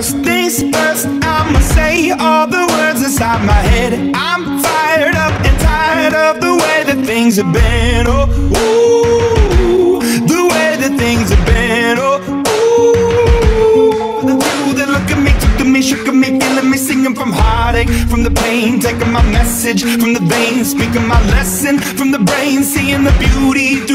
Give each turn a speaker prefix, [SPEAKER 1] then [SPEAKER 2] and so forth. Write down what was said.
[SPEAKER 1] First things first, I'ma say all the words inside my head. I'm fired up and tired of the way that things have been. Oh, ooh, the way that things have been. Oh, ooh, the people that look at me, took to me, shook at me, feeling me, singing from heartache, from the pain, taking my message from the veins, speaking my lesson from the brain, seeing the beauty.